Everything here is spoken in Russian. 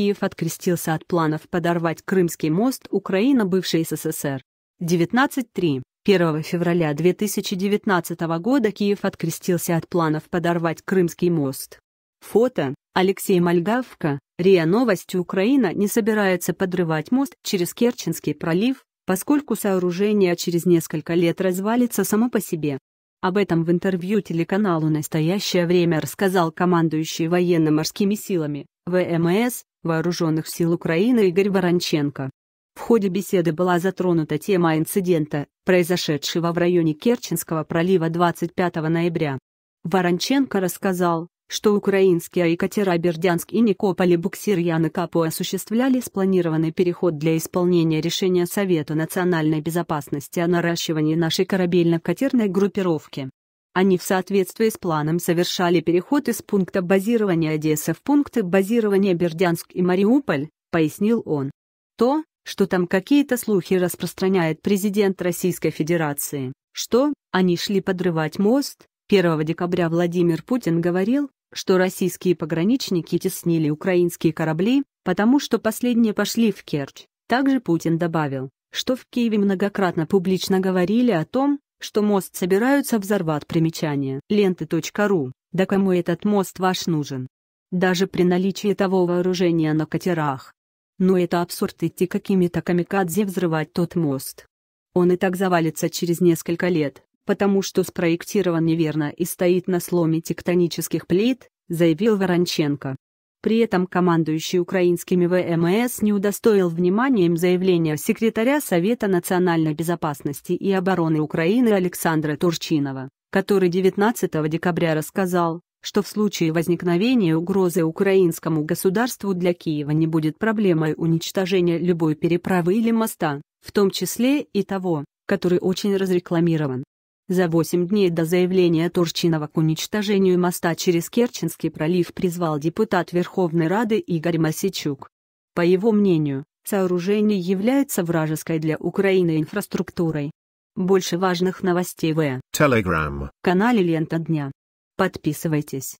Киев открестился от планов подорвать Крымский мост Украина бывшей СССР. 19.3. 1 февраля 2019 года Киев открестился от планов подорвать Крымский мост. Фото. Алексей Мальгавка. РИА Новости Украина не собирается подрывать мост через Керченский пролив, поскольку сооружение через несколько лет развалится само по себе. Об этом в интервью телеканалу «Настоящее время» рассказал командующий военно-морскими силами, ВМС, Вооруженных сил Украины Игорь Воронченко. В ходе беседы была затронута тема инцидента, произошедшего в районе Керченского пролива 25 ноября. Воронченко рассказал, что украинские катера Бердянск и Никополи буксир Яны Капу осуществляли спланированный переход для исполнения решения Совета национальной безопасности о наращивании нашей корабельно-катерной группировки. Они в соответствии с планом совершали переход из пункта базирования Одесса в пункты базирования Бердянск и Мариуполь, пояснил он. То, что там какие-то слухи распространяет президент Российской Федерации, что они шли подрывать мост, 1 декабря Владимир Путин говорил, что российские пограничники теснили украинские корабли, потому что последние пошли в Керчь. Также Путин добавил, что в Киеве многократно публично говорили о том, что мост собираются взорвать примечание ленты.ру, да кому этот мост ваш нужен? Даже при наличии того вооружения на катерах. Но это абсурд идти какими-то камикадзе взрывать тот мост. Он и так завалится через несколько лет, потому что спроектирован неверно и стоит на сломе тектонических плит, заявил Воронченко. При этом командующий украинскими ВМС не удостоил вниманием заявления секретаря Совета национальной безопасности и обороны Украины Александра Турчинова, который 19 декабря рассказал, что в случае возникновения угрозы украинскому государству для Киева не будет проблемой уничтожения любой переправы или моста, в том числе и того, который очень разрекламирован. За восемь дней до заявления Турчинова к уничтожению моста через Керченский пролив призвал депутат Верховной Рады Игорь Масичук. По его мнению, сооружение является вражеской для Украины инфраструктурой. Больше важных новостей в Telegram. канале Лента Дня. Подписывайтесь.